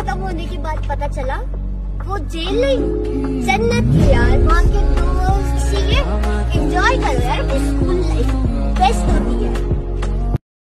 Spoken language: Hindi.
खत्म होने के बाद पता चला? वो जेल नहीं जन्नत थी यार।